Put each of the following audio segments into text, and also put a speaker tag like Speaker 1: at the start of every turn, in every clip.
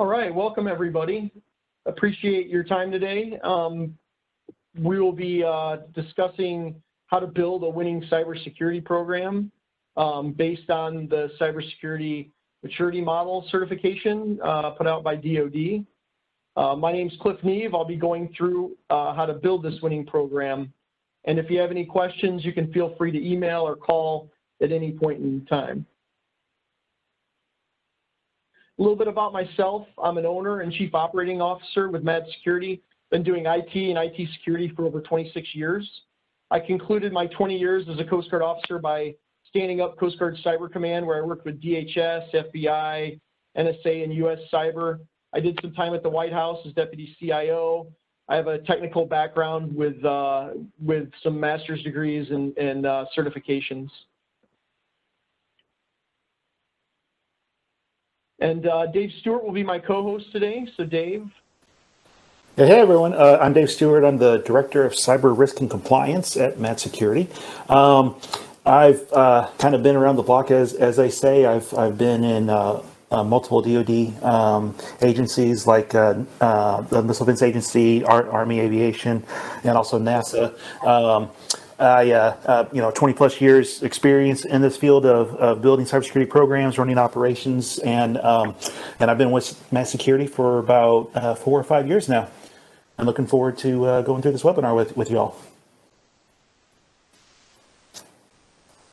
Speaker 1: All right, welcome everybody. Appreciate your time today. Um, we will be uh, discussing how to build a winning cybersecurity program um, based on the cybersecurity maturity model certification uh, put out by DoD. Uh, my name is Cliff Neve. I'll be going through uh, how to build this winning program. And if you have any questions, you can feel free to email or call at any point in time. A little bit about myself. I'm an owner and chief operating officer with MAD Security. Been doing IT and IT security for over 26 years. I concluded my 20 years as a Coast Guard officer by standing up Coast Guard Cyber Command, where I worked with DHS, FBI, NSA, and US Cyber. I did some time at the White House as deputy CIO. I have a technical background with uh, with some master's degrees and, and uh, certifications. And uh, Dave Stewart will be my co-host today. So Dave.
Speaker 2: Hey, everyone. Uh, I'm Dave Stewart. I'm the Director of Cyber Risk and Compliance at MAD Security. Um, I've uh, kind of been around the block, as as they say. I've I've been in uh, uh, multiple DoD um, agencies like uh, the Missile Defense Agency, Ar Army Aviation, and also NASA. Um, I, uh, uh, you know, 20 plus years experience in this field of, of building cybersecurity programs, running operations, and um, and I've been with MAD Security for about uh, four or five years now. I'm looking forward to uh, going through this webinar with, with you all.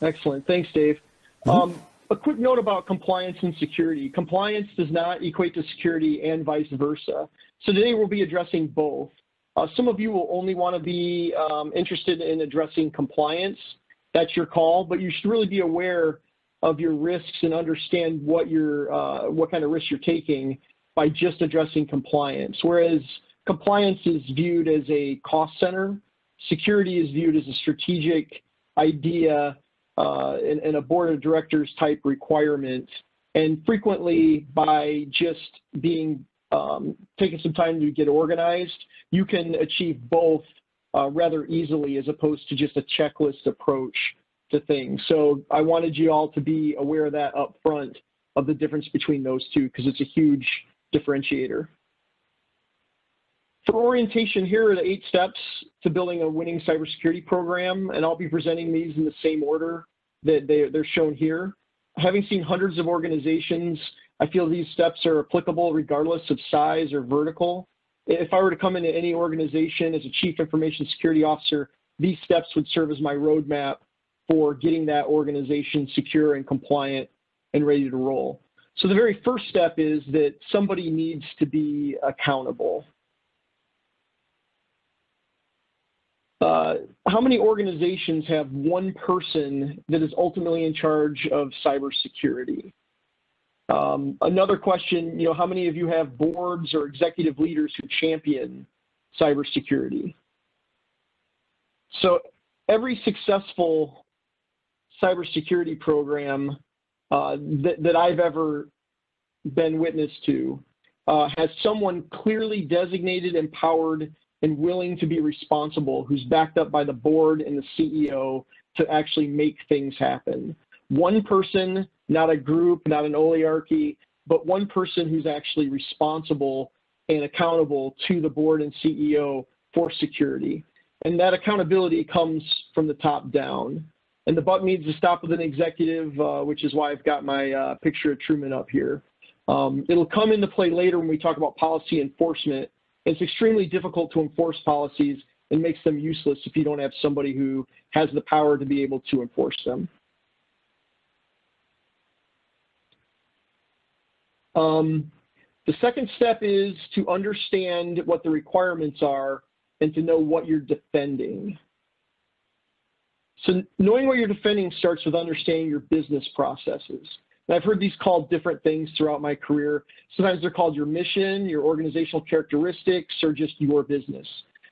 Speaker 1: Excellent. Thanks, Dave. Mm -hmm. um, a quick note about compliance and security. Compliance does not equate to security and vice versa. So today we'll be addressing both. Uh, some of you will only want to be um, interested in addressing compliance. That's your call, but you should really be aware of your risks and understand what your uh, what kind of risks you're taking by just addressing compliance. Whereas compliance is viewed as a cost center, security is viewed as a strategic idea uh, and, and a board of directors type requirement. And frequently, by just being um, taking some time to get organized, you can achieve both uh, rather easily as opposed to just a checklist approach to things. So I wanted you all to be aware of that up front of the difference between those two because it's a huge differentiator. For orientation, here are the eight steps to building a winning cybersecurity program, and I'll be presenting these in the same order that they, they're shown here. Having seen hundreds of organizations I feel these steps are applicable regardless of size or vertical. If I were to come into any organization as a chief information security officer, these steps would serve as my roadmap for getting that organization secure and compliant and ready to roll. So the very first step is that somebody needs to be accountable. Uh, how many organizations have one person that is ultimately in charge of cybersecurity? Um, another question, you know, how many of you have boards or executive leaders who champion cybersecurity? So every successful cybersecurity program uh, that, that I've ever been witness to uh, has someone clearly designated, empowered, and willing to be responsible who's backed up by the board and the CEO to actually make things happen. One person not a group, not an oligarchy, but one person who's actually responsible and accountable to the board and CEO for security. And that accountability comes from the top down. And the buck needs to stop with an executive, uh, which is why I've got my uh, picture of Truman up here. Um, it'll come into play later when we talk about policy enforcement. It's extremely difficult to enforce policies and makes them useless if you don't have somebody who has the power to be able to enforce them. Um, the second step is to understand what the requirements are and to know what you're defending. So knowing what you're defending starts with understanding your business processes. And I've heard these called different things throughout my career. Sometimes they're called your mission, your organizational characteristics, or just your business.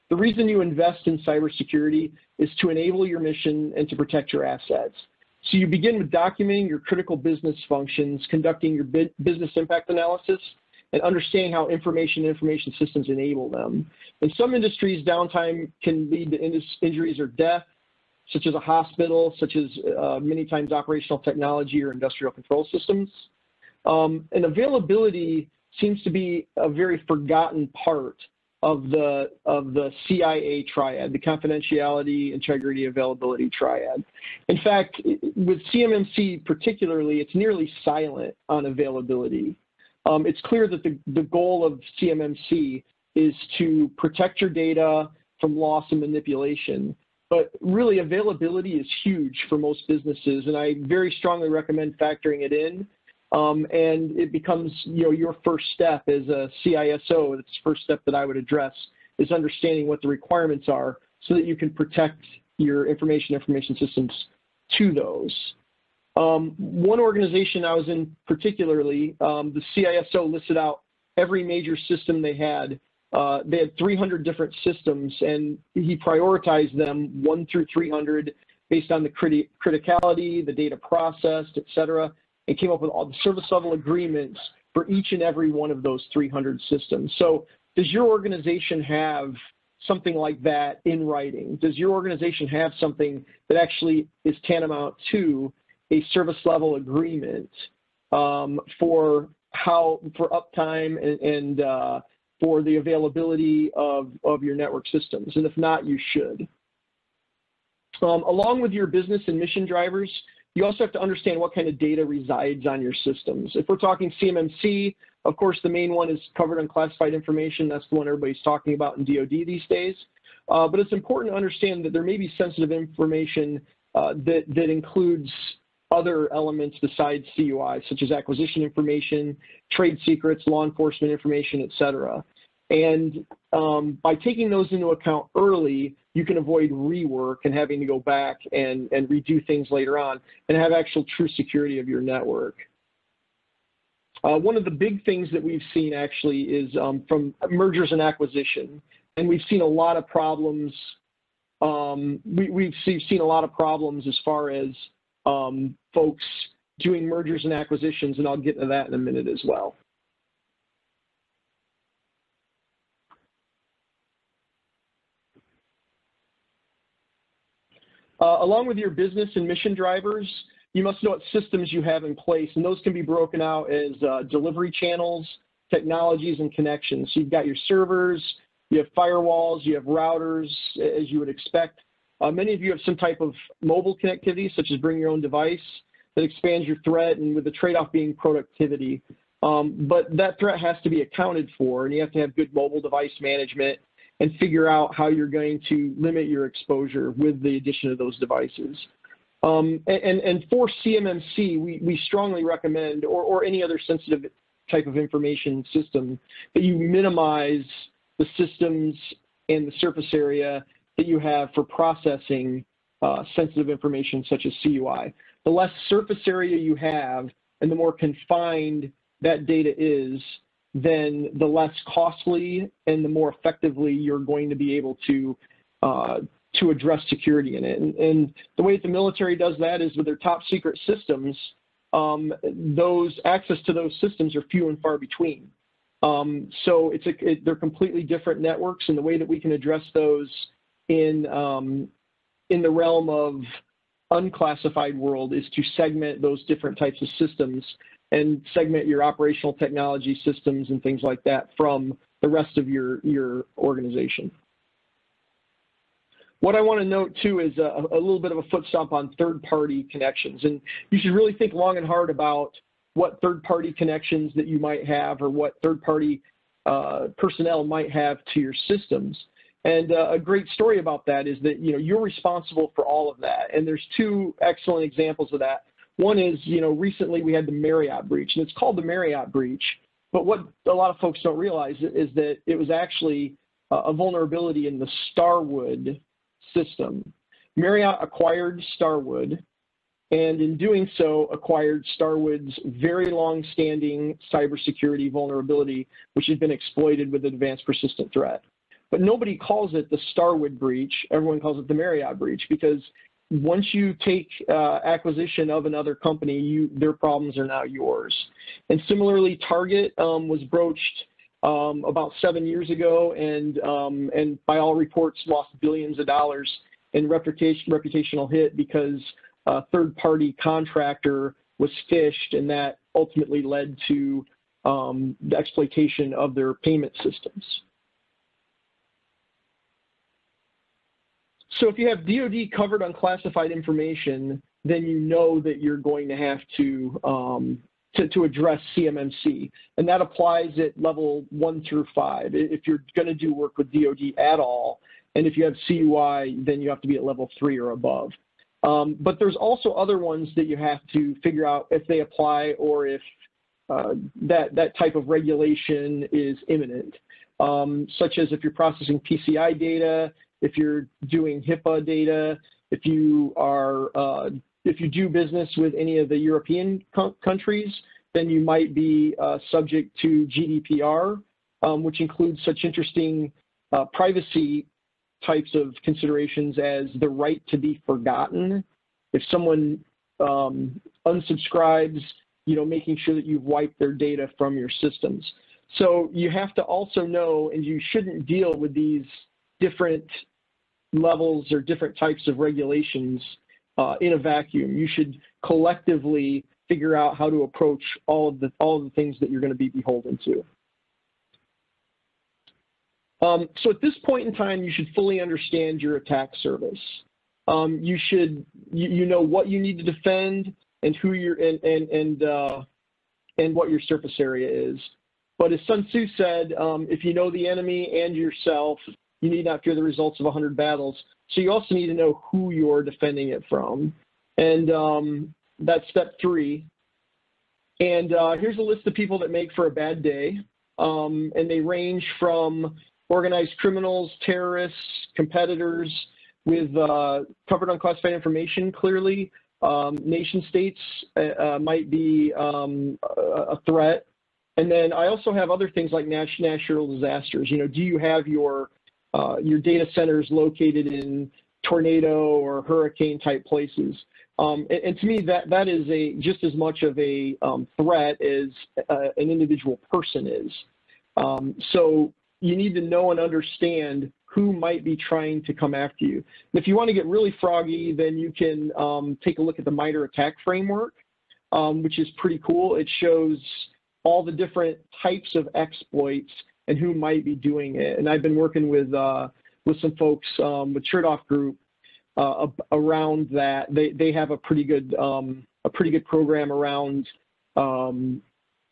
Speaker 1: The reason you invest in cybersecurity is to enable your mission and to protect your assets. So you begin with documenting your critical business functions, conducting your business impact analysis, and understanding how information and information systems enable them. In some industries, downtime can lead to injuries or death, such as a hospital, such as uh, many times operational technology or industrial control systems. Um, and availability seems to be a very forgotten part of the of the CIA triad, the confidentiality, integrity, availability triad. In fact, with CMMC particularly, it's nearly silent on availability. Um, it's clear that the, the goal of CMMC is to protect your data from loss and manipulation. But really, availability is huge for most businesses, and I very strongly recommend factoring it in um, and it becomes you know your first step as a CISO. That's the first step that I would address is understanding what the requirements are so that you can protect your information information systems to those. Um, one organization I was in particularly, um, the CISO listed out every major system they had. Uh, they had 300 different systems, and he prioritized them one through 300 based on the criti criticality, the data processed, et cetera and came up with all the service level agreements for each and every one of those 300 systems. So does your organization have something like that in writing? Does your organization have something that actually is tantamount to a service level agreement um, for how for uptime and, and uh, for the availability of, of your network systems? And if not, you should. Um, along with your business and mission drivers, you also have to understand what kind of data resides on your systems. If we're talking CMMC, of course, the main one is covered unclassified information. That's the one everybody's talking about in DoD these days. Uh, but it's important to understand that there may be sensitive information uh, that, that includes other elements besides CUI, such as acquisition information, trade secrets, law enforcement information, et cetera. And um, by taking those into account early, you can avoid rework and having to go back and, and redo things later on and have actual true security of your network. Uh, one of the big things that we've seen actually is um, from mergers and acquisition. And we've seen a lot of problems. Um, we, have seen a lot of problems as far as um, folks doing mergers and acquisitions, and I'll get into that in a minute as well. Uh, along with your business and mission drivers, you must know what systems you have in place, and those can be broken out as uh, delivery channels, technologies, and connections. So you've got your servers, you have firewalls, you have routers, as you would expect. Uh, many of you have some type of mobile connectivity, such as bring your own device, that expands your threat, and with the trade-off being productivity. Um, but that threat has to be accounted for, and you have to have good mobile device management and figure out how you're going to limit your exposure with the addition of those devices. Um, and, and for CMMC, we, we strongly recommend, or, or any other sensitive type of information system, that you minimize the systems and the surface area that you have for processing uh, sensitive information such as CUI. The less surface area you have and the more confined that data is, then the less costly and the more effectively you're going to be able to uh, to address security in it. And, and, the way that the military does that is with their top secret systems, um, those access to those systems are few and far between. Um, so it's a, it, they're completely different networks, and the way that we can address those in um, in the realm of unclassified world is to segment those different types of systems and segment your operational technology systems and things like that from the rest of your, your organization. What I want to note too is a, a little bit of a foot stomp on third-party connections. And you should really think long and hard about what third-party connections that you might have or what third-party uh, personnel might have to your systems. And uh, a great story about that is that you know you're responsible for all of that. And there's two excellent examples of that. One is, you know, recently we had the Marriott breach, and it's called the Marriott breach. But what a lot of folks don't realize is that it was actually uh, a vulnerability in the Starwood system. Marriott acquired Starwood, and in doing so, acquired Starwood's very long-standing cybersecurity vulnerability, which had been exploited with an advanced persistent threat. But nobody calls it the Starwood breach. Everyone calls it the Marriott breach because once you take uh, acquisition of another company, you, their problems are now yours. And similarly, Target um, was broached um, about seven years ago, and um, and by all reports, lost billions of dollars in reputation reputational hit because a third-party contractor was phished, and that ultimately led to um, the exploitation of their payment systems. So if you have DoD covered unclassified information, then you know that you're going to have to um, to, to address CMMC, and that applies at level one through five. If you're going to do work with DoD at all, and if you have CUI, then you have to be at level three or above. Um, but there's also other ones that you have to figure out if they apply or if uh, that that type of regulation is imminent, um, such as if you're processing PCI data, if you're doing HIPAA data, if you are uh, if you do business with any of the European co countries, then you might be uh, subject to GDPR, um, which includes such interesting uh, privacy types of considerations as the right to be forgotten. If someone um, unsubscribes, you know, making sure that you've wiped their data from your systems. So you have to also know, and you shouldn't deal with these different levels or different types of regulations uh, in a vacuum. You should collectively figure out how to approach all of the all of the things that you're going to be beholden to. Um, so at this point in time, you should fully understand your attack surface. Um, you should you, you, know what you need to defend and who you're and and and uh, and what your surface area is. But as Sun Tzu said, um, if you know the enemy and yourself, you need not fear the results of 100 battles. So you also need to know who you're defending it from. And um, that's step three. And uh, here's a list of people that make for a bad day. Um, and they range from organized criminals, terrorists, competitors with uh, covered unclassified information clearly. Um, nation states uh, uh might be um, a threat. And then I also have other things like natural disasters. You know, do you have your uh, your data centers located in tornado or hurricane type places. Um, and, and, to me, that that is a just as much of a um, threat as uh, an individual person is. Um, so you need to know and understand who might be trying to come after you. And if you want to get really froggy, then you can um, take a look at the MITRE ATT&CK framework, um, which is pretty cool. It shows all the different types of exploits and who might be doing it. And I've been working with uh, with some folks um, with Chertoff Group uh, around that. They they have a pretty good um, a pretty good program around um,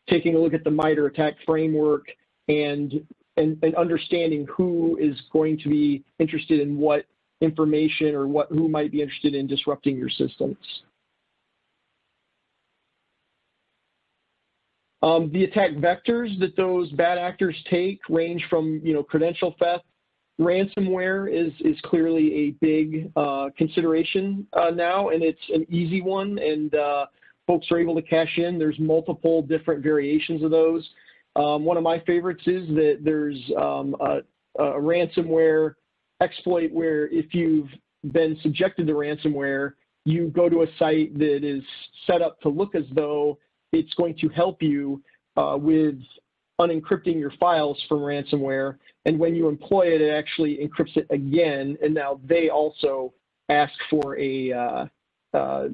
Speaker 1: taking a look at the MITRE ATT&CK framework and, and and understanding who is going to be interested in what information or what who might be interested in disrupting your systems. Um, the attack vectors that those bad actors take range from, you know, credential theft. Ransomware is is clearly a big uh, consideration uh, now, and it's an easy one, and uh, folks are able to cash in. There's multiple different variations of those. Um, one of my favorites is that there's um, a, a ransomware exploit where if you've been subjected to ransomware, you go to a site that is set up to look as though it's going to help you uh, with unencrypting your files from ransomware. And when you employ it, it actually encrypts it again. And now they also ask for a uh, uh,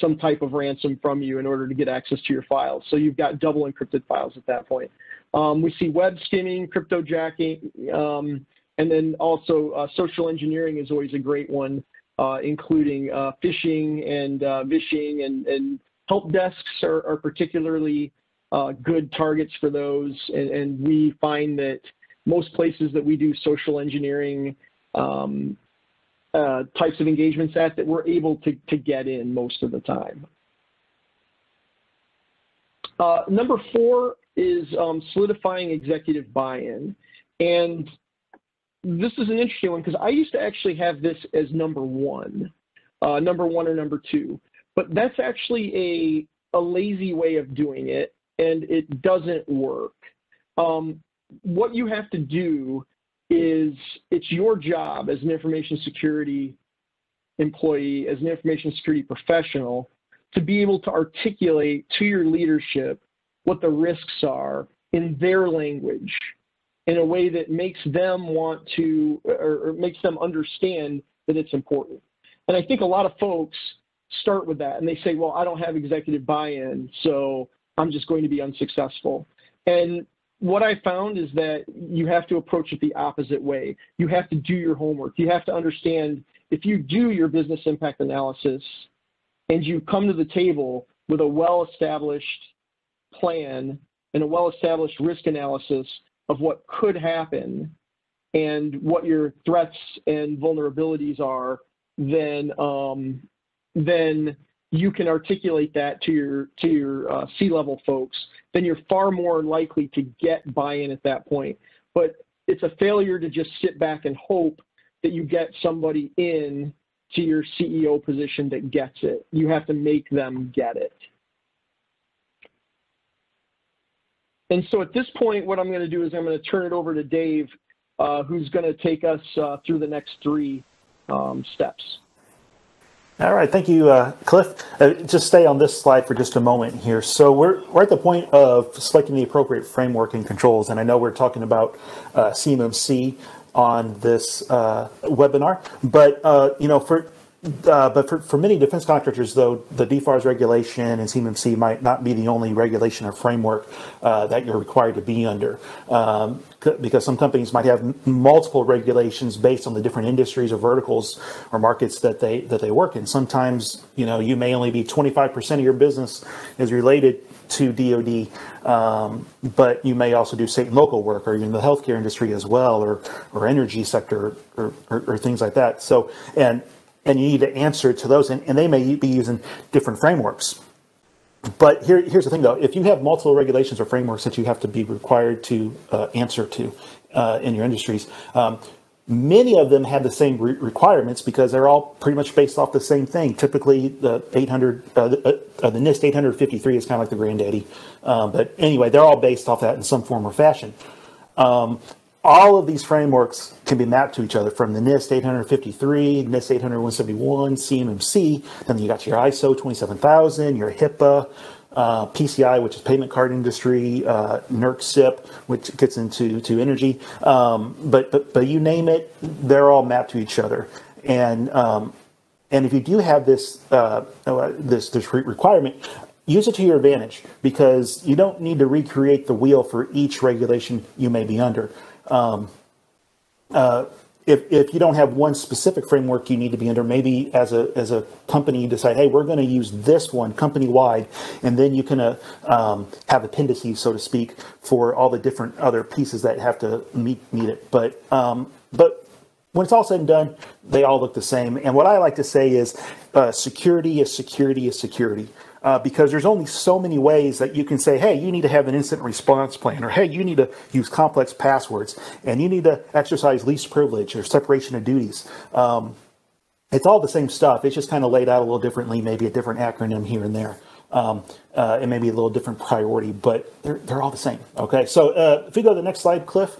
Speaker 1: some type of ransom from you in order to get access to your files. So you've got double encrypted files at that point. Um, we see web skimming, cryptojacking, um, and then also uh, social engineering is always a great one, uh, including uh, phishing and uh, vishing and, and help desks are, are particularly uh, good targets for those, and, and, we find that most places that we do social engineering um, uh, types of engagements at that we're able to, to get in most of the time. Uh, number four is um, solidifying executive buy-in. And this is an interesting one because I used to actually have this as number one, uh, number one or number two. But that's actually a, a lazy way of doing it, and it doesn't work. Um, what you have to do is it's your job as an information security employee, as an information security professional, to be able to articulate to your leadership what the risks are in their language in a way that makes them want to or, or makes them understand that it's important. And I think a lot of folks start with that and they say, well, I don't have executive buy-in, so I'm just going to be unsuccessful. And what I found is that you have to approach it the opposite way. You have to do your homework. You have to understand if you do your business impact analysis and you come to the table with a well-established plan and a well-established risk analysis of what could happen and what your threats and vulnerabilities are, then um, then you can articulate that to your to your uh, C-level folks. Then you're far more likely to get buy-in at that point. But it's a failure to just sit back and hope that you get somebody in to your CEO position that gets it. You have to make them get it. And so at this point, what I'm going to do is I'm going to turn it over to Dave, uh, who's going to take us uh, through the next three um, steps.
Speaker 2: All right, thank you, uh, Cliff. Uh, just stay on this slide for just a moment here. So we're, we're at the point of selecting the appropriate framework and controls, and I know we're talking about uh, CMMC on this uh, webinar, but uh, you know, for uh, but for, for many defense contractors, though, the DFARS regulation and CMMC might not be the only regulation or framework uh, that you're required to be under, um, because some companies might have multiple regulations based on the different industries or verticals or markets that they that they work in. Sometimes, you know, you may only be 25% of your business is related to DoD, um, but you may also do state and local work, or in the healthcare industry as well, or or energy sector, or, or, or things like that. So and and you need to answer to those, and, and they may be using different frameworks. But here, here's the thing, though: if you have multiple regulations or frameworks that you have to be required to uh, answer to uh, in your industries, um, many of them have the same re- requirements because they're all pretty much based off the same thing. Typically, the 800, uh, the, uh, the, NIST 853 is kind of like the granddaddy. Um, but anyway, they're all based off that in some form or fashion. Um, all of these frameworks can be mapped to each other from the NIST 853, NIST 80171, CMMC, then you got your ISO 27000, your HIPAA, uh, PCI, which is payment card industry, uh, NERC CIP, which gets into to energy. Um, but, but, but you name it, they're all mapped to each other. And, um, and if you do have this, uh, uh this, this requirement, use it to your advantage because you don't need to recreate the wheel for each regulation you may be under. Um, uh, if, if you don't have one specific framework you need to be under, maybe as a as a company you decide, hey, we're going to use this one company wide, and then you can uh, um, have appendices, so to speak, for all the different other pieces that have to meet meet it. But um, but when it's all said and done, they all look the same. And what I like to say is, uh, security is security is security uh, because there's only so many ways that you can say, hey, you need to have an incident response plan, or hey, you need to use complex passwords, and you need to exercise least privilege or separation of duties. Um, it's all the same stuff. It's just kind of laid out a little differently, maybe a different acronym here and there. Um, uh, and maybe a little different priority, but they're, they're all the same. Okay, so uh, if we go to the next slide, Cliff.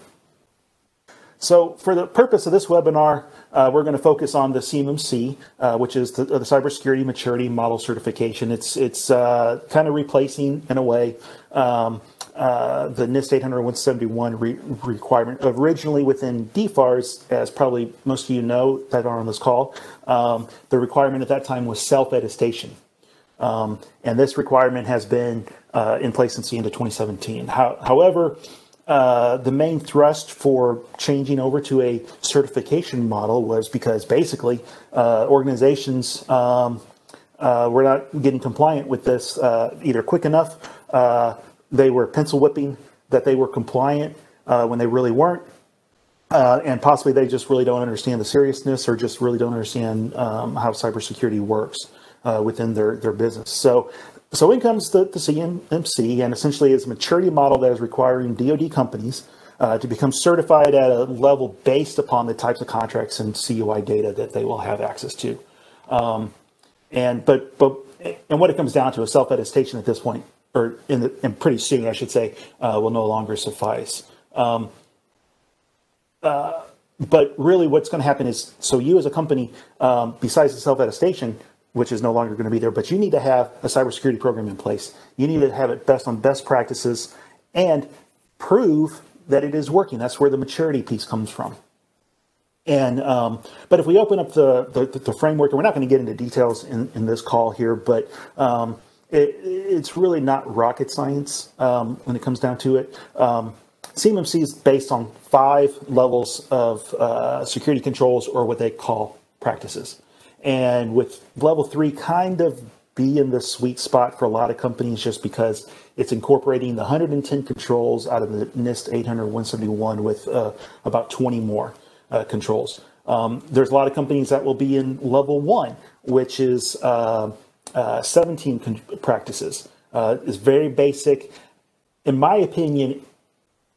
Speaker 2: So for the purpose of this webinar, uh, we're going to focus on the CMMC, uh, which is the, the, Cybersecurity Maturity Model Certification. It's it's uh, kind of replacing, in a way, um, uh, the NIST 80171 re- requirement. Originally within DFARS, as probably most of you know that are on this call, um, the requirement at that time was self-attestation. Um, and this requirement has been uh, in place since the end of 2017. How, however, uh, the main thrust for changing over to a certification model was because basically uh, organizations um, uh, were not getting compliant with this uh, either quick enough, uh, they were pencil whipping that they were compliant when they really weren't, and possibly they just really don't understand the seriousness or just really don't understand um, how cybersecurity works. Within their, their business. So so in comes the, the CMMC, and essentially is a maturity model that is requiring DoD companies uh, to become certified at a level based upon the types of contracts and CUI data that they will have access to. Um, and but but and what it comes down to is self-attestation at this point, or in the and pretty soon I should say, uh, will no longer suffice. Um, uh, but really, what's going to happen is, so you as a company, um, besides the self-attestation, which is no longer going to be there. But you need to have a cybersecurity program in place. You need to have it best on best practices and prove that it is working. That's where the maturity piece comes from. And um, but if we open up the, the, framework, and we're not going to get into details in, in this call here, but um, it, it's really not rocket science um, when it comes down to it. CMMC is based on five levels of uh, security controls or what they call practices. And with level three kind of be in the sweet spot for a lot of companies just because it's incorporating the 110 controls out of the NIST 800 171 with uh, about 20 more uh, controls. Um, there's a lot of companies that will be in level one, which is uh, uh 17 con- practices. Uh, it's very basic. In my opinion,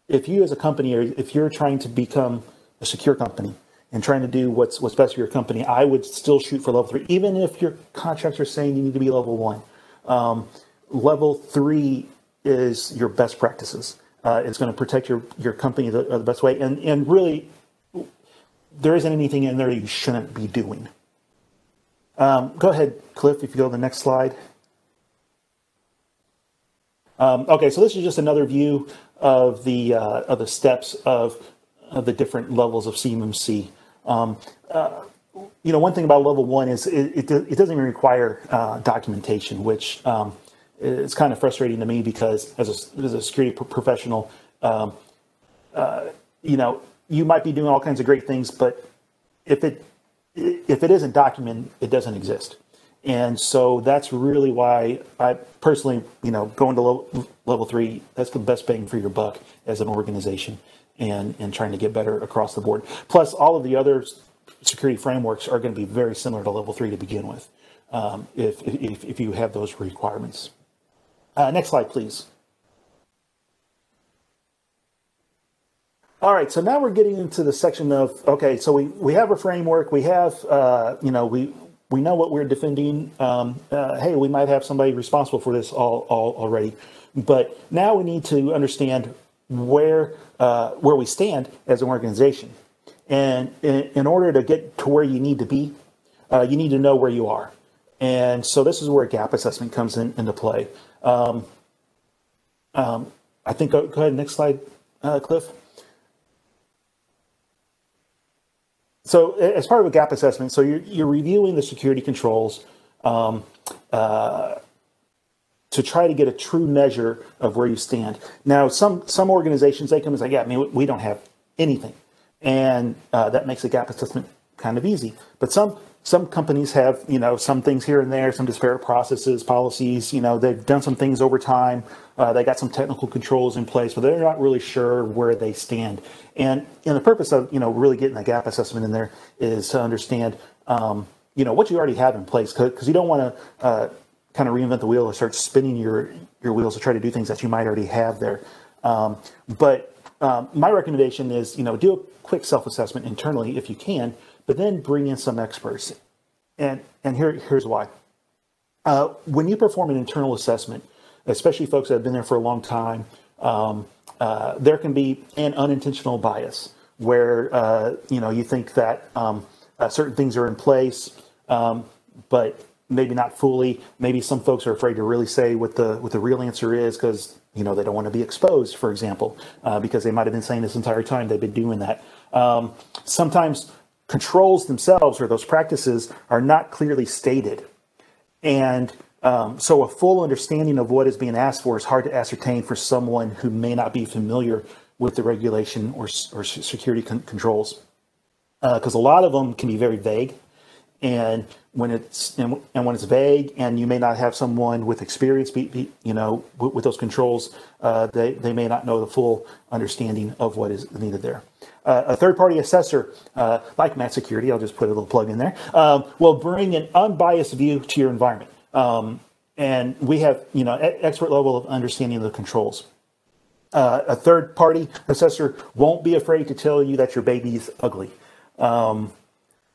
Speaker 2: if you as a company or if you're trying to become a secure company and trying to do what's what's best for your company, I would still shoot for level three, even if your contracts are saying you need to be level one. Um, level three is your best practices. Uh, it's going to protect your your company the, the best way, and and really, there isn't anything in there you shouldn't be doing. Um, go ahead, Cliff. If you go to the next slide. Um, okay, so this is just another view of the uh, of the steps of, of the different levels of CMMC. Um, uh, you know, one thing about level one is it, it, it doesn't even require uh, documentation, which um, is kind of frustrating to me because as a, as a security professional, um, uh, you know, you might be doing all kinds of great things, but if it if it isn't documented, it doesn't exist. And so that's really why I personally, you know, going to level, level three, that's the best bang for your buck as an organization and, and trying to get better across the board. Plus, all of the other security frameworks are going to be very similar to level three to begin with um, if, if, if you have those requirements. Uh, next slide, please. All right, so now we're getting into the section of okay. So we, we have a framework. We have uh, you know we we know what we're defending. Um, uh, hey, we might have somebody responsible for this all, all already, but now we need to understand where uh, where we stand as an organization. And in, in, order to get to where you need to be, uh, you need to know where you are. And so this is where gap assessment comes in, into play. Um, um, I think, go, go ahead, next slide, uh, Cliff. So as part of a gap assessment, so you're, you're reviewing the security controls um, uh, to try to get a true measure of where you stand. Now, some some organizations they come and say, "Yeah, I mean, we don't have anything," and uh, that makes a gap assessment kind of easy. But some some companies have, you know, some things here and there, some disparate processes, policies. You know, they've done some things over time. Uh, they got some technical controls in place, but they're not really sure where they stand. And, and the purpose of, you know, really getting a gap assessment in there is to understand, um, you know, what you already have in place, because you don't want to uh, kind of reinvent the wheel or start spinning your your wheels to try to do things that you might already have there. Um, but um, my recommendation is, you know, do a quick self-assessment internally if you can but then bring in some experts. And, and here, here's why. Uh, when you perform an internal assessment, especially folks that have been there for a long time, um, uh, there can be an unintentional bias where uh, you know you think that um, uh, certain things are in place, um, but maybe not fully. Maybe some folks are afraid to really say what the what the real answer is because you know they don't want to be exposed, for example, uh, because they might have been saying this entire time they've been doing that. Um, sometimes controls themselves or those practices are not clearly stated. And um, so a full understanding of what is being asked for is hard to ascertain for someone who may not be familiar with the regulation or, or security con- controls. Because uh, a lot of them can be very vague. And when it's and, and, when it's vague, and you may not have someone with experience, be, be, you know, with, with those controls, uh, they they may not know the full understanding of what is needed there. Uh, a third-party assessor, uh, like MAD Security, I'll just put a little plug in there, um, will bring an unbiased view to your environment. Um, and we have, you know, expert level of understanding of the controls. Uh, a third-party assessor won't be afraid to tell you that your baby is ugly. Um,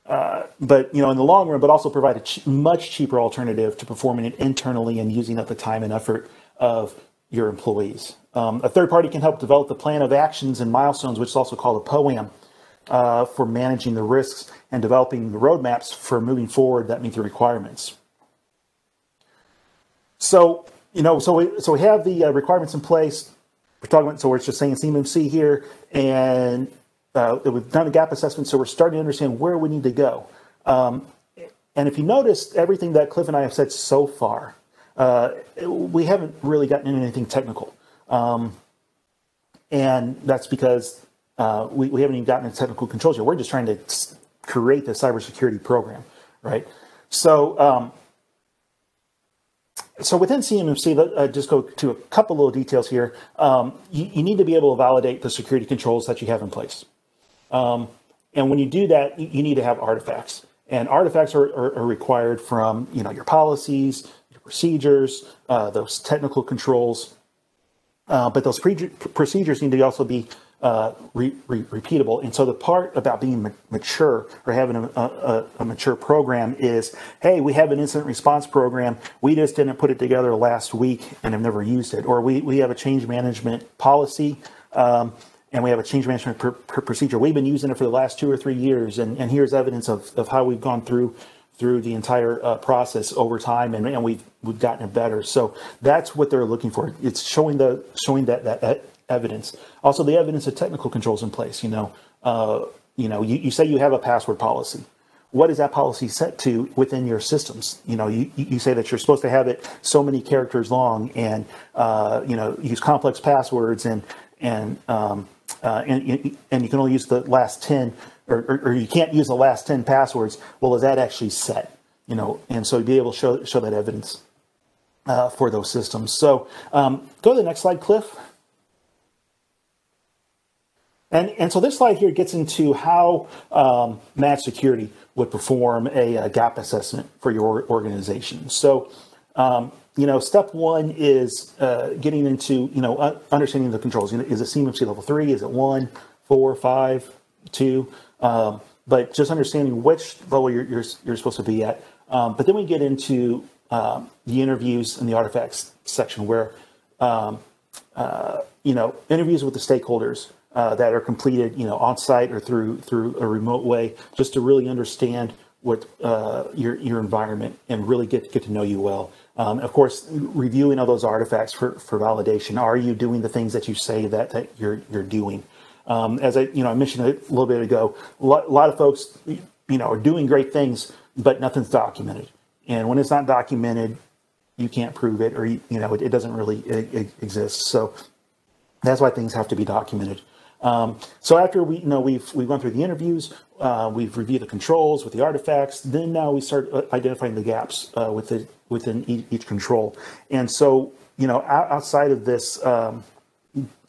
Speaker 2: uh, but you know, in the long run, but also provide a ch- much cheaper alternative to performing it internally and using up the time and effort of your employees. Um, a third party can help develop the plan of actions and milestones, which is also called a POAM, uh, for managing the risks and developing the roadmaps for moving forward that meet the requirements. So, you know, so we, so we have the uh, requirements in place. We're talking about, so we're just saying CMMC here, and uh, we've done a gap assessment, so we're starting to understand where we need to go. Um, and if you notice everything that Cliff and I have said so far, uh, we haven't really gotten into anything technical. Um, and that's because uh, we, we haven't even gotten into technical controls yet. We're just trying to create the cybersecurity program, right? So, um, so within CMMC, uh, just go to a couple little details here. Um, you, you, need to be able to validate the security controls that you have in place. Um, and when you do that, you, need to have artifacts. And artifacts are, are, are, required from you know your policies, your procedures, uh, those technical controls. Uh, but those pre- procedures need to also be uh, re- re- repeatable. And so the part about being ma- mature or having a, a, a, mature program is, hey, we have an incident response program. We just didn't put it together last week and have never used it. Or we, we have a change management policy um, and we have a change management pr- pr- procedure. We've been using it for the last two or three years. And, and here's evidence of, of how we've gone through through the entire uh, process over time and, and we've we've gotten it better so that's what they're looking for it's showing the showing that that evidence. Also, the evidence of technical controls in place. You know, uh, you know, you, you say you have a password policy. What is that policy set to within your systems? You know, you, you say that you're supposed to have it so many characters long, and uh, you know, use complex passwords, and and um, uh, and, and you can only use the last ten, or, or, or you can't use the last ten passwords. Well, is that actually set? You know, and so be able to show show that evidence uh, for those systems. So um, go to the next slide, Cliff. And, and so this slide here gets into how um, Security would perform a, a, gap assessment for your organization. So, um, you know, step one is uh, getting into, you know, uh, understanding the controls. You know, is it CMMC level three? Is it one, four, five, two? Um, but just understanding which level you're, you're, you're supposed to be at. Um, but then we get into um, the interviews and the artifacts section where, um, uh, you know, interviews with the stakeholders, uh, that are completed, you know, on site or through through a remote way, just to really understand what uh, your your environment and really get get to know you well. Um, of course, reviewing all those artifacts for, for validation. Are you doing the things that you say that, that you're you're doing? Um, as I you know I mentioned a little bit ago, a lot, a lot of folks you know are doing great things, but nothing's documented. And when it's not documented, you can't prove it, or you, you know it, it doesn't really exist. So that's why things have to be documented. Um, so after we, you know, we've we've gone through the interviews, uh, we've reviewed the controls with the artifacts. Then now we start uh, identifying the gaps uh, within within each, control. And so, you know, outside of this um,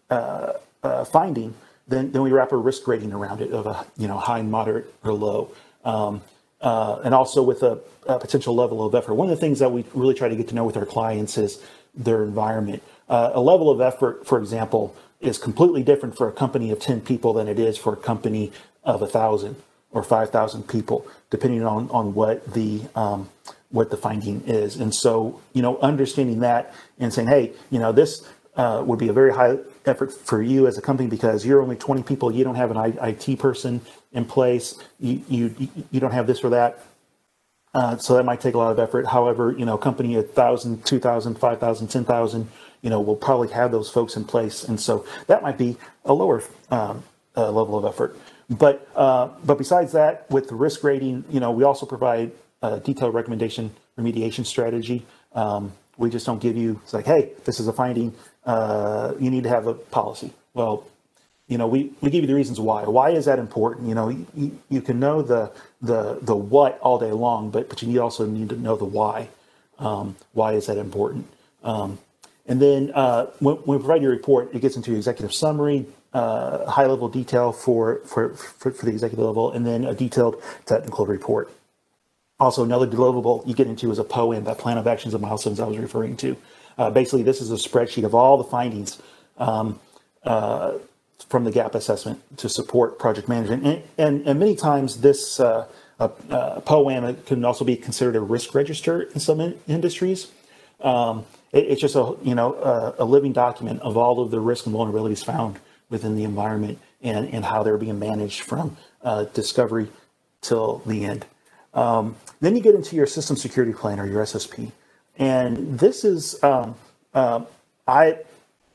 Speaker 2: uh, uh, finding, then then we wrap a risk rating around it of a you know high, moderate, or low. Um, uh, and also with a, a, potential level of effort. One of the things that we really try to get to know with our clients is their environment. a level of effort, for example, is completely different for a company of 10 people than it is for a company of a thousand or 5,000 people, depending on, on what the, um, what the finding is. And so, you know, understanding that and saying, hey, you know, this uh, would be a very high effort for you as a company because you're only 20 people, you don't have an IT person in place, you, you, you don't have this or that. Uh, so that might take a lot of effort. However, you know, a company of 1,000, 2,000, 5,000, 10,000, you know, we'll probably have those folks in place. And so that might be a lower um, uh, level of effort. But, uh, but besides that, with the risk rating, you know, we also provide a detailed recommendation remediation strategy. Um, we just don't give you, it's like, hey, this is a finding, uh, you need to have a policy. Well, you know, we, we give you the reasons why. Why is that important? You know, you, you can know the, the, the what all day long, but, but you also need to know the why. Um, why is that important? Um, and then uh, when, when, we provide your report, it gets into executive summary, uh, high level detail for, for, for, for, the executive level, and then a detailed technical report. Also, another deliverable you get into is a POAM, that plan of actions and milestones I was referring to. Uh, basically, this is a spreadsheet of all the findings um, uh, from the gap assessment to support project management. And, and, and many times, this uh, can also be considered a risk register in some in- industries. Um, it, it's just a you know a, a, living document of all of the risks and vulnerabilities found within the environment and and how they're being managed from uh, discovery till the end. Um, then you get into your system security plan or your SSP, and this is um, uh, I,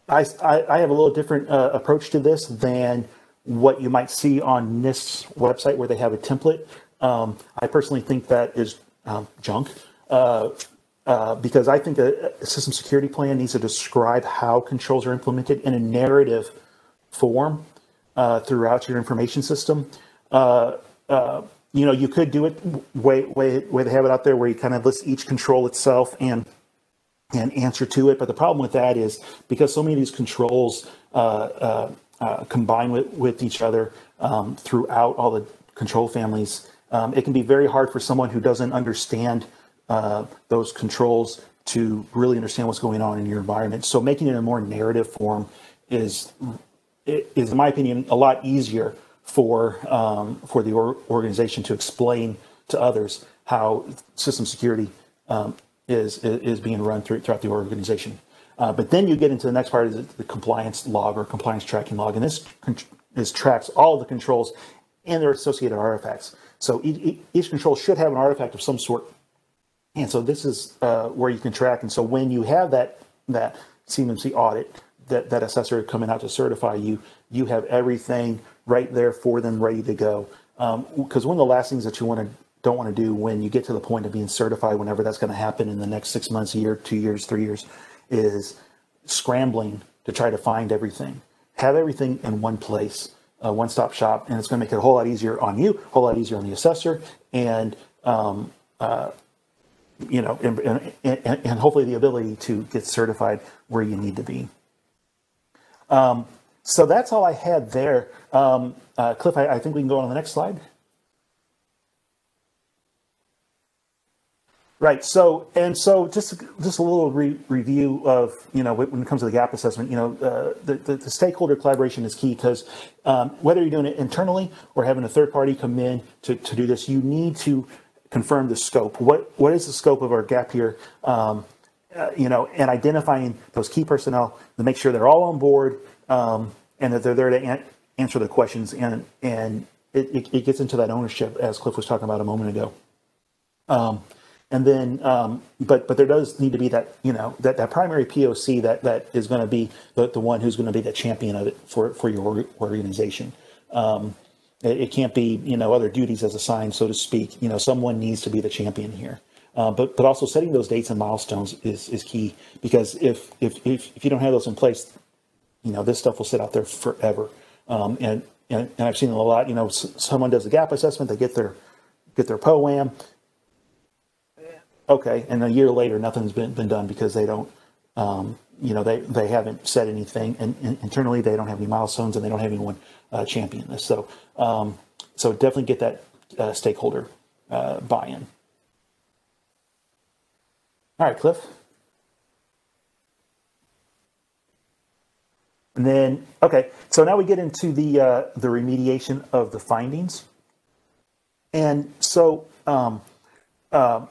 Speaker 2: I I have a little different uh, approach to this than what you might see on NIST's website where they have a template. Um, I personally think that is um, junk. Uh, uh, because I think a, a, system security plan needs to describe how controls are implemented in a narrative form uh, throughout your information system. Uh, uh you know, you could do it way, way, way they have it out there where you kind of list each control itself and and answer to it. But the problem with that is because so many of these controls uh, combine with, with each other um, throughout all the control families, um, it can be very hard for someone who doesn't understand uh, those controls to really understand what's going on in your environment. So making it a more narrative form is, is in my opinion, a lot easier for um, for the or- organization to explain to others how system security um, is, is being run through, throughout the organization. Uh, but then you get into the next part is the compliance log or compliance tracking log, and this is tracks all the controls and their associated artifacts. So each, each control should have an artifact of some sort and so this is uh, where you can track. And so when you have that that CMMC audit, that, that assessor coming out to certify you, you have everything right there for them ready to go. Because um, one of the last things that you want to don't want to do when you get to the point of being certified, whenever that's going to happen in the next six months, a year, two years, three years, is scrambling to try to find everything. Have everything in one place, a one-stop shop, and it's going to make it a whole lot easier on you, a whole lot easier on the assessor, and um, uh, you know, and, and, and, hopefully the ability to get certified where you need to be. Um, so that's all I had there. Um, uh, Cliff, I, I, think we can go on to the next slide. Right. So and so, just just a little re review of you know when it comes to the gap assessment. You know, uh, the, the, the stakeholder collaboration is key because um, whether you're doing it internally or having a third party come in to, to do this, you need to confirm the scope. What what is the scope of our gap here? Um, uh, you know, and identifying those key personnel to make sure they're all on board um, and that they're there to an- answer the questions. And and it, it, it, gets into that ownership as Cliff was talking about a moment ago. Um, and then, um, but but there does need to be that you know that, that primary POC that that is going to be the, the one who's going to be the champion of it for for your organization. Um, it, can't be, you know, other duties as assigned, so to speak. You know, someone needs to be the champion here. Uh, but but also setting those dates and milestones is is key because if if if, if you don't have those in place, you know, this stuff will sit out there forever. Um, and, and and I've seen a lot. You know, someone does a gap assessment, they get their get their POAM. Okay, and a year later, nothing's been been done because they don't. Um, you know, they, they haven't said anything, and, and, internally they don't have any milestones, and they don't have anyone uh, champion this. So, um, so definitely get that uh, stakeholder uh, buy-in. All right, Cliff. And then, okay, so now we get into the uh, the remediation of the findings, and so um, uh,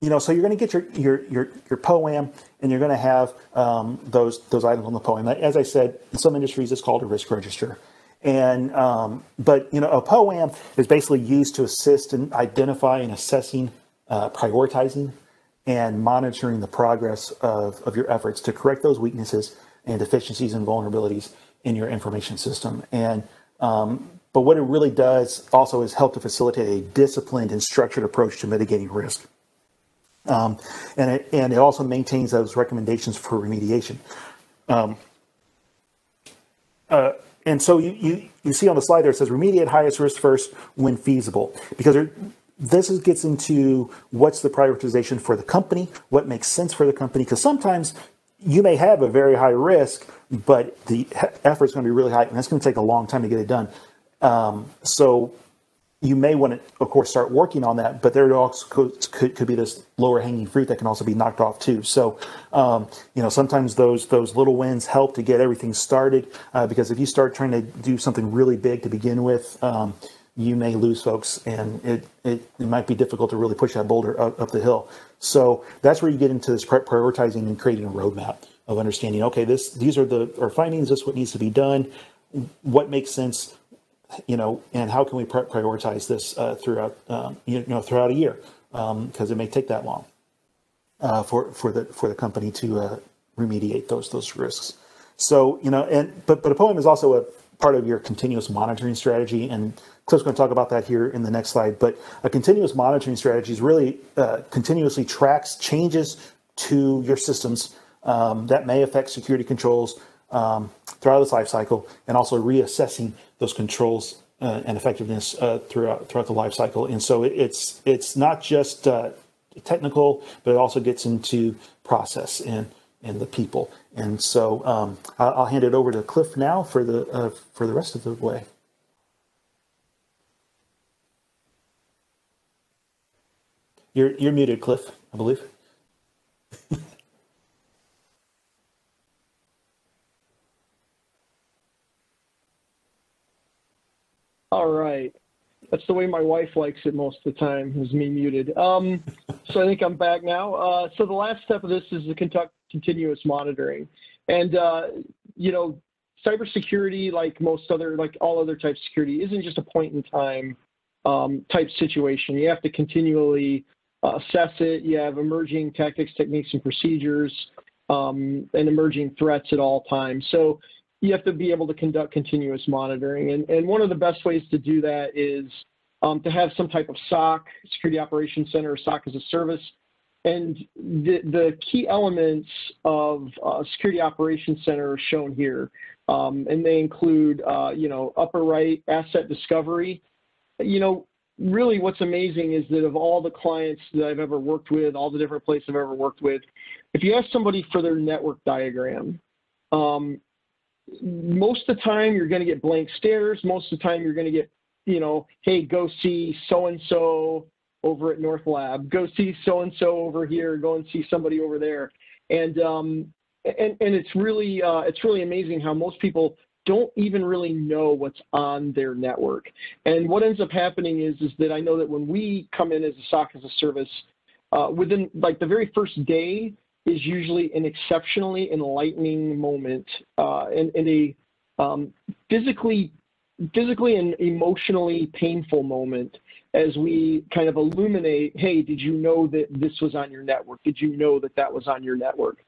Speaker 2: you know, so you're going to get your your your your POAM, and you're going to have um, those those items on the POAM. As I said, in some industries, it's called a risk register. And um, but you know, a POAM is basically used to assist in identifying, assessing, uh, prioritizing, and monitoring the progress of, of your efforts to correct those weaknesses and deficiencies and vulnerabilities in your information system. And um, but what it really does also is help to facilitate a disciplined and structured approach to mitigating risk. Um, and, it, and it also maintains those recommendations for remediation. Um, uh, and so you, you, you see on the slide there, it says remediate highest risk first when feasible, because there, this is, gets into what's the prioritization for the company, what makes sense for the company, because sometimes you may have a very high risk, but the effort is going to be really high, and that's going to take a long time to get it done. Um, so you may want to, of course, start working on that, but there also could, could, could be this lower hanging fruit that can also be knocked off too. So, um, you know, sometimes those those little wins help to get everything started uh, because if you start trying to do something really big to begin with, um, you may lose folks and it, it, it, might be difficult to really push that boulder up, up the hill. So that's where you get into this prioritizing and creating a roadmap of understanding, okay, this these are the our findings, this is what needs to be done, what makes sense you know, and how can we prioritize this uh, throughout, um, you know, throughout a year? Because um, it may take that long uh, for for the for the company to uh, remediate those those risks. So you know, and but but a POAM is also a part of your continuous monitoring strategy. And Cliff's going to talk about that here in the next slide. But a continuous monitoring strategy is really uh, continuously tracks changes to your systems um, that may affect security controls um, throughout its life cycle, and also reassessing those controls uh, and effectiveness uh, throughout throughout the life cycle. And so it, it's it's not just uh, technical, but it also gets into process and and the people. And so um, I'll, I'll, hand it over to Cliff now for the uh, for the rest of the way. You're you're muted, Cliff. I believe.
Speaker 1: All right. That's the way my wife likes it most of the time, is me muted. Um, so I think I'm back now. Uh, so the last step of this is the conduct continuous monitoring. And, uh, you know, cybersecurity, like most other, like all other types of security, isn't just a point in time um, type situation. You have to continually uh, assess it. You have emerging tactics, techniques, and procedures, um, and emerging threats at all times. So you have to be able to conduct continuous monitoring. And, and one of the best ways to do that is um, to have some type of SOC, Security Operations Center, or SOC as a service. And the, the key elements of uh, Security Operations Center are shown here. Um, and they include, uh, you know, upper right, asset discovery. You know, really what's amazing is that of all the clients that I've ever worked with, all the different places I've ever worked with, if you ask somebody for their network diagram, um, most of the time you're going to get blank stares. Most of the time you're going to get, you know, hey, go see so and so over at North Lab. Go see so and so over here. Go and see somebody over there. And um, and and it's really uh, it's really amazing how most people don't even really know what's on their network. And what ends up happening is is that I know that when we come in as a SOC as a service, uh, within like the very first day, is usually an exceptionally enlightening moment uh, and, and, a um, physically, physically and emotionally painful moment as we kind of illuminate, hey, did you know that this was on your network? Did you know that that was on your network?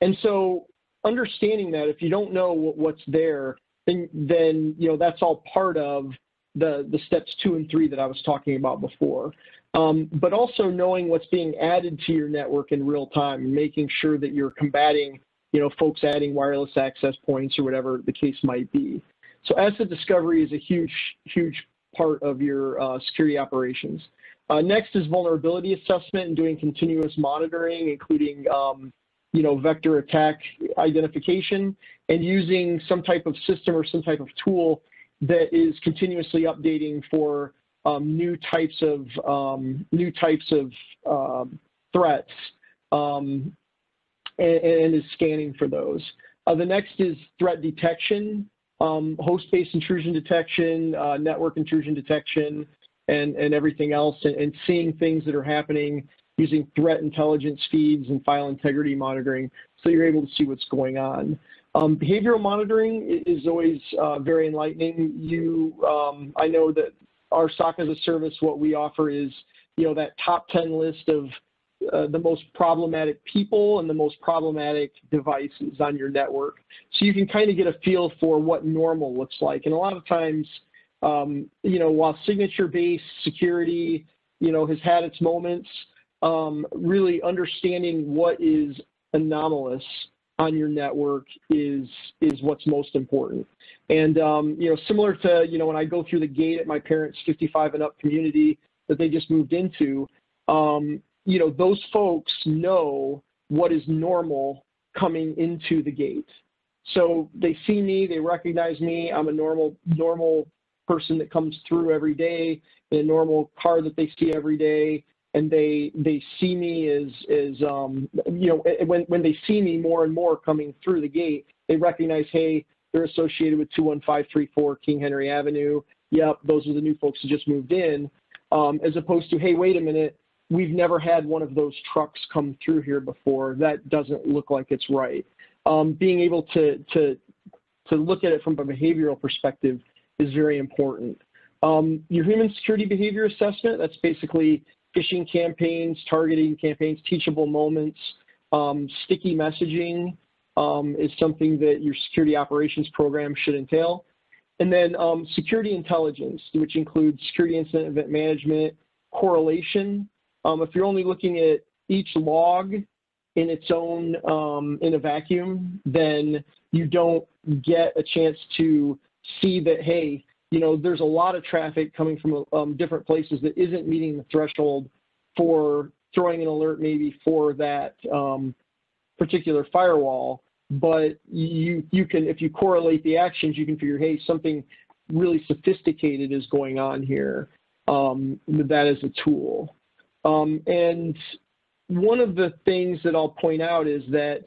Speaker 1: And so understanding that if you don't know what's there, then, then you know that's all part of the, the steps two and three that I was talking about before um, but also knowing what's being added to your network in real time and making sure that you're combating, you know, folks adding wireless access points or whatever the case might be. So asset discovery is a huge, huge part of your uh, security operations. Uh, next is vulnerability assessment and doing continuous monitoring, including um, you know, vector attack identification and using some type of system or some type of tool that is continuously updating for new types of um, new types of um, threats um, and, and, is scanning for those. Uh, the next is threat detection, um, host-based intrusion detection, uh, network intrusion detection, and, and everything else, and, and, seeing things that are happening using threat intelligence feeds and file integrity monitoring so you're able to see what's going on. Um, behavioral monitoring is always uh, very enlightening. You, um, I know that our SOC as a service, what we offer is, you know, that top 10 list of uh, the most problematic people and the most problematic devices on your network. So you can kind of get a feel for what normal looks like. And a lot of times, um, you know, while signature-based security, you know, has had its moments, um, really understanding what is anomalous on your network is is what's most important. And um, you know, similar to you know when I go through the gate at my parents' 55 and up community that they just moved into, um, you know, those folks know what is normal coming into the gate. So they see me, they recognize me. I'm a normal normal person that comes through every day in a normal car that they see every day and they they see me as as um, you know when when they see me more and more coming through the gate, they recognize hey they're associated with 21534 King Henry Avenue. Yep, those are the new folks who just moved in. Um, as opposed to hey wait a minute we've never had one of those trucks come through here before. That doesn't look like it's right. Um, being able to to to look at it from a behavioral perspective is very important. Um, your human security behavior assessment, that's basically phishing campaigns, targeting campaigns, teachable moments, um, sticky messaging um, is something that your security operations program should entail. and then um, security intelligence, which includes security incident event management, correlation. Um, if you're only looking at each log in its own, um, in a vacuum, then you don't get a chance to see that, hey, you know, there's a lot of traffic coming from um, different places that isn't meeting the threshold for throwing an alert maybe for that um, particular firewall. But you you can if you correlate the actions, you can figure, hey, something really sophisticated is going on here. Um, that is a tool. Um, and one of the things that I'll point out is that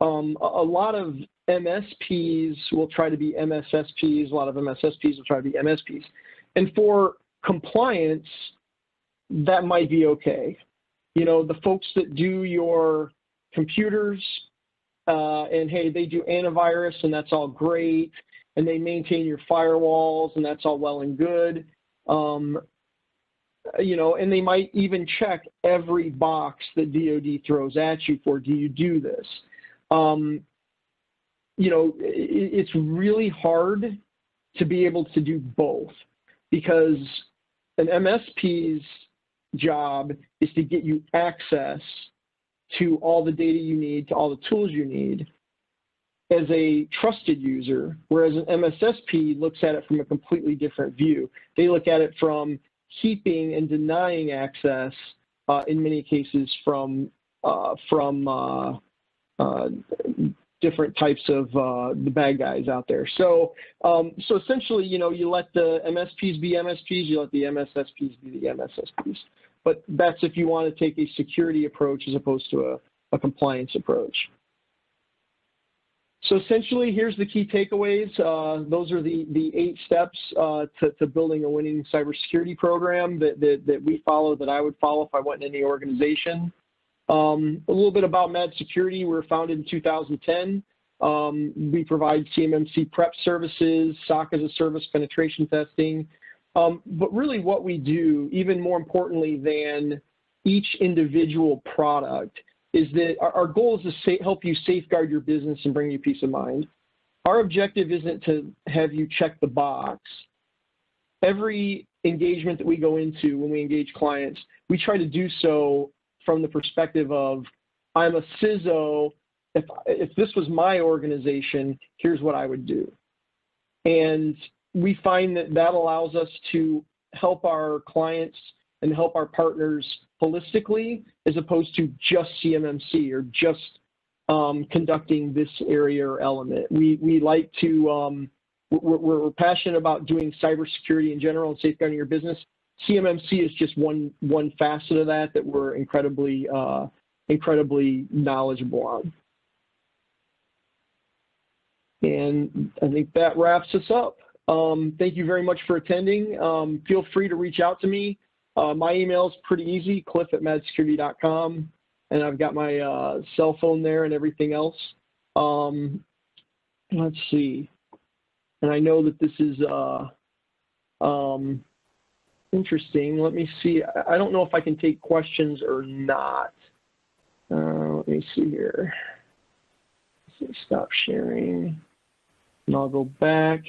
Speaker 1: um, a, a lot of MSPs will try to be MSSPs. A lot of MSSPs will try to be MSPs. And for compliance, that might be okay. You know, the folks that do your computers, uh, and hey, they do antivirus and that's all great, and they maintain your firewalls and that's all well and good. Um, you know, and they might even check every box that DoD throws at you for, do you do this? Um, you know, it, it's really hard to be able to do both because an MSP's job is to get you access to all the data you need, to all the tools you need as a trusted user, whereas an MSSP looks at it from a completely different view. They look at it from keeping and denying access, uh, in many cases, from uh, from uh, uh different types of uh, the bad guys out there. So, um, so essentially, you know, you let the MSPs be MSPs, you let the MSSPs be the MSSPs. But that's if you want to take a security approach as opposed to a, a compliance approach. So essentially, here's the key takeaways. Uh, those are the, the eight steps uh, to, to, building a winning cybersecurity program that, that, that, we follow, that I would follow if I went in any organization. Um, a little bit about MAD Security. We were founded in 2010. Um, we provide CMMC prep services, SOC as a service penetration testing. Um, but really what we do, even more importantly than each individual product, is that our, our goal is to help you safeguard your business and bring you peace of mind. Our objective isn't to have you check the box. Every engagement that we go into when we engage clients, we try to do so from the perspective of I'm a CISO. If, if this was my organization, here's what I would do. And we find that that allows us to help our clients and help our partners holistically as opposed to just CMMC or just um, conducting this area or element. We, we like to, um, we're, we're, passionate about doing cybersecurity in general and safeguarding your business. CMMC is just one one facet of that that we're incredibly uh, incredibly knowledgeable on. And I think that wraps us up. Um, thank you very much for attending. Um, feel free to reach out to me. Uh, my email is pretty easy, cliff at madsecurity.com. And I've got my uh, cell phone there and everything else. Um, let's see. And I know that this is uh, um, Interesting. Let me see. I don't know if I can take questions or not. Uh, let me see here. Let's stop sharing. And I'll go back.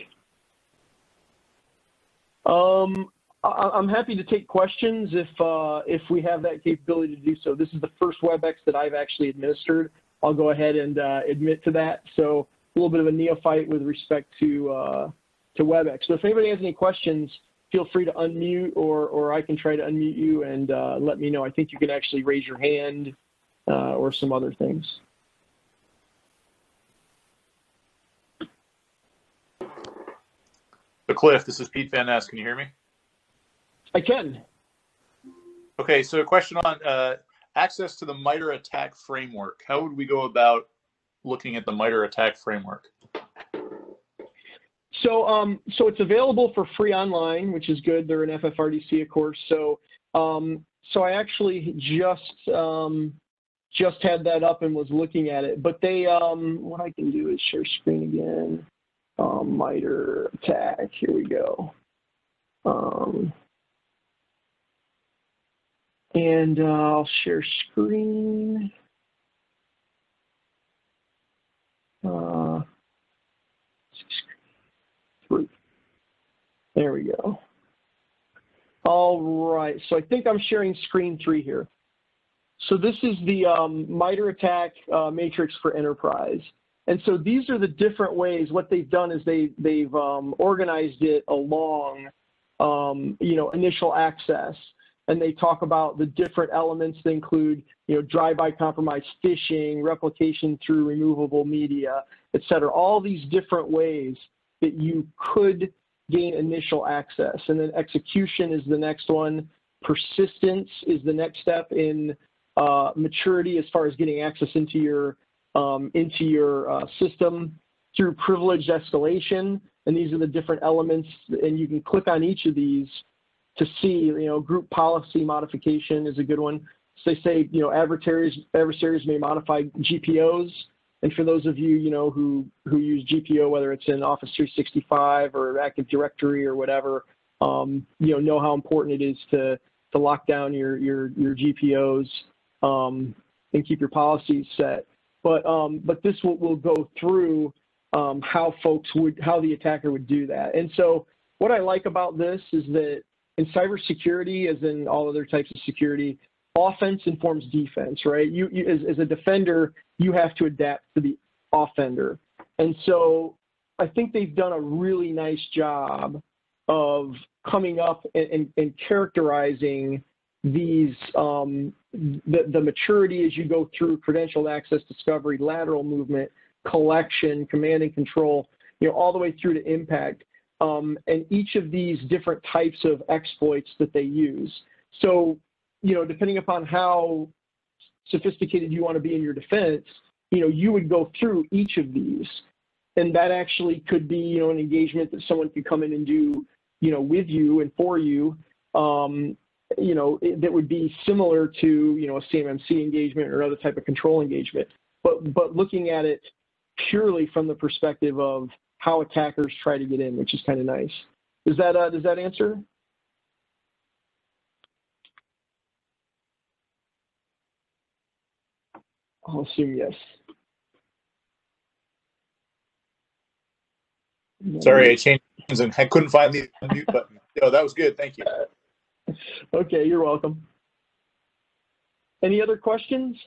Speaker 1: Um, I, am happy to take questions if uh, if we have that capability to do so. This is the first WebEx that I've actually administered. I'll go ahead and uh, admit to that. So a little bit of a neophyte with respect to uh, to WebEx. So if anybody has any questions, feel free to unmute or, or I can try to unmute you and uh, let me know. I think you can actually raise your hand uh, or some other things.
Speaker 3: So Cliff, this is Pete Van Ness. Can you hear me?
Speaker 1: I can.
Speaker 3: Okay, so a question on uh, access to the MITRE ATT&CK framework. How would we go about looking at the MITRE ATT&CK framework?
Speaker 1: So, um, so it's available for free online, which is good. They're an FFRDC, of course. So, um, so I actually just um, just had that up and was looking at it. But they, um, what I can do is share screen again. Um, MITRE ATT&CK. Here we go. Um, and uh, I'll share screen. Uh, There we go. All right, so I think I'm sharing screen three here. So this is the um, MITRE ATT&CK uh, matrix for enterprise. And so these are the different ways. What they've done is they, they've um, organized it along, um, you know, initial access. And they talk about the different elements that include, you know, drive-by compromise, phishing, replication through removable media, et cetera. All these different ways that you could gain initial access. And then execution is the next one. Persistence is the next step in uh, maturity as far as getting access into your um, into your uh, system through privileged escalation. And these are the different elements, and you can click on each of these to see. You know, group policy modification is a good one. So they say, you know, adversaries adversaries may modify GPOs and for those of you, you know, who, who use GPO, whether it's in Office 365 or Active Directory or whatever, um, you know, know how important it is to, to lock down your, your, your GPOs um, and keep your policies set. But, um, but this will, will go through um, how folks would, how the attacker would do that. And so what I like about this is that in cybersecurity, as in all other types of security, offense informs defense, right? You, you as, as, a defender, you have to adapt to the offender. And so I think they've done a really nice job of coming up and, and, and characterizing these um, the, the maturity as you go through credential access discovery, lateral movement, collection, command and control, you know, all the way through to impact. Um, and each of these different types of exploits that they use. So you know, depending upon how sophisticated you want to be in your defense, you know, you would go through each of these. And that actually could be, you know, an engagement that someone could come in and do, you know, with you and for you, um, you know, that would be similar to, you know, a CMMC engagement or other type of control engagement. But, but looking at it purely from the perspective of how attackers try to get in, which is kind of nice. Does that, uh, does that answer? I'll assume yes.
Speaker 3: Sorry, I changed and I couldn't find the mute button. Oh, that was good. Thank you.
Speaker 1: Okay, you're welcome. Any other questions?